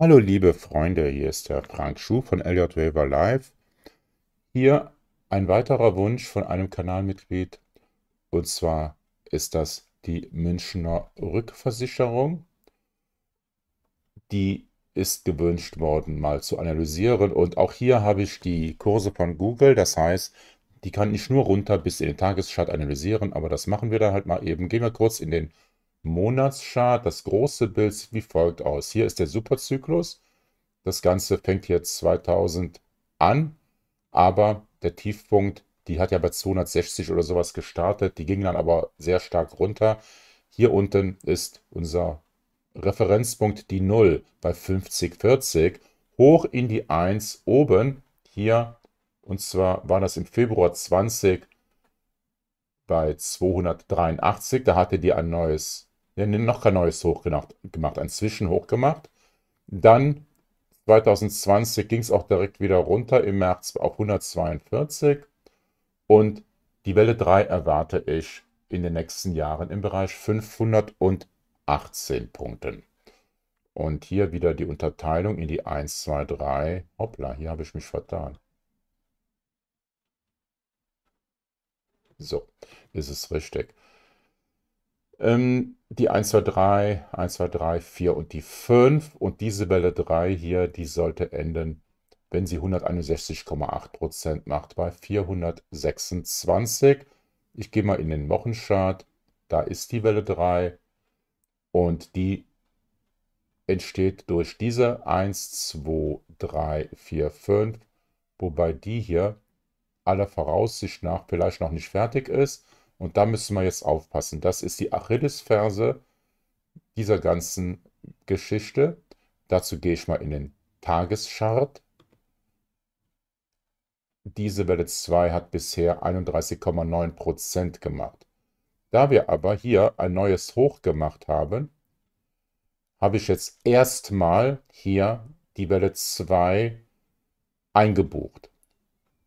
Hallo liebe Freunde, hier ist der Frank Schuh von Elliott Waver Live. Hier ein weiterer Wunsch von einem Kanalmitglied und zwar ist das die Münchner Rückversicherung. Die ist gewünscht worden mal zu analysieren und auch hier habe ich die Kurse von Google, das heißt, die kann ich nur runter bis in den Tageschart analysieren, aber das machen wir dann halt mal eben. Gehen wir kurz in den Monatschart. Das große Bild sieht wie folgt aus. Hier ist der Superzyklus. Das Ganze fängt jetzt 2000 an, aber der Tiefpunkt, die hat ja bei 260 oder sowas gestartet. Die ging dann aber sehr stark runter. Hier unten ist unser Referenzpunkt die 0 bei 50,40 hoch in die 1 oben hier und zwar war das im Februar 20 bei 283. Da hatte die ein neues ja, noch kein neues Hoch gemacht, ein Zwischenhoch gemacht. Dann 2020 ging es auch direkt wieder runter im März auf 142 und die Welle 3 erwarte ich in den nächsten Jahren im Bereich 518 Punkten. Und hier wieder die Unterteilung in die 1, 2, 3. Hoppla, hier habe ich mich vertan. So, ist es richtig. Ähm, die 1, 2, 3, 1, 2, 3, 4 und die 5. Und diese Welle 3 hier, die sollte enden, wenn sie 161,8% macht, bei 426. Ich gehe mal in den Wochenchart. Da ist die Welle 3 und die entsteht durch diese 1, 2, 3, 4, 5, wobei die hier aller Voraussicht nach vielleicht noch nicht fertig ist und da müssen wir jetzt aufpassen. Das ist die Achillesferse dieser ganzen Geschichte. Dazu gehe ich mal in den Tageschart. Diese Welle 2 hat bisher 31,9% gemacht. Da wir aber hier ein neues Hoch gemacht haben, habe ich jetzt erstmal hier die Welle 2 eingebucht.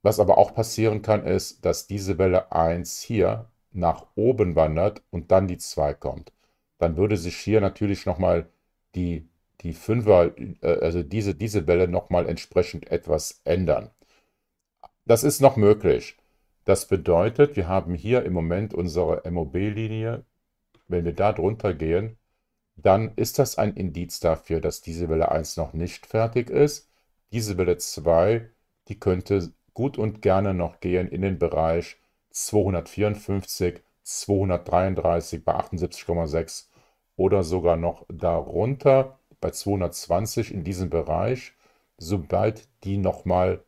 Was aber auch passieren kann, ist, dass diese Welle 1 hier nach oben wandert und dann die 2 kommt, dann würde sich hier natürlich nochmal die, die 5er, äh, also diese, diese Welle nochmal entsprechend etwas ändern. Das ist noch möglich. Das bedeutet, wir haben hier im Moment unsere MOB-Linie. Wenn wir da drunter gehen, dann ist das ein Indiz dafür, dass diese Welle 1 noch nicht fertig ist. Diese Welle 2, die könnte gut und gerne noch gehen in den Bereich 254, 233 bei 78,6 oder sogar noch darunter bei 220 in diesem Bereich, sobald die nochmal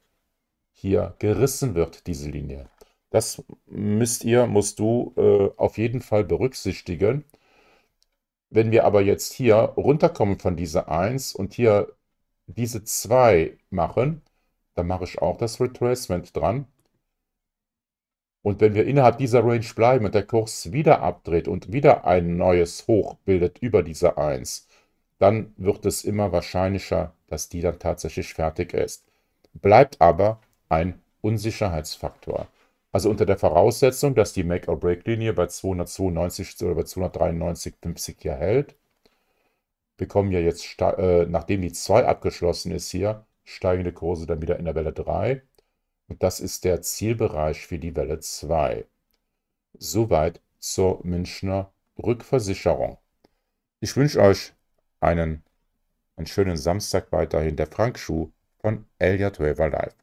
hier gerissen wird, diese Linie. Das müsst ihr, musst du äh, auf jeden Fall berücksichtigen. Wenn wir aber jetzt hier runterkommen von dieser 1 und hier diese 2 machen, dann mache ich auch das Retracement dran. Und wenn wir innerhalb dieser Range bleiben und der Kurs wieder abdreht und wieder ein neues Hoch bildet über diese 1, dann wird es immer wahrscheinlicher, dass die dann tatsächlich fertig ist. Bleibt aber ein Unsicherheitsfaktor. Also unter der Voraussetzung, dass die Make-or-Break-Linie bei 292 oder bei 293,50 hier hält, bekommen wir jetzt, äh, nachdem die 2 abgeschlossen ist hier, steigende Kurse dann wieder in der Welle 3 und das ist der Zielbereich für die Welle 2. Soweit zur Münchner Rückversicherung. Ich wünsche euch einen, einen schönen Samstag weiterhin. Der Frank Schuh von Elliot Waver Live.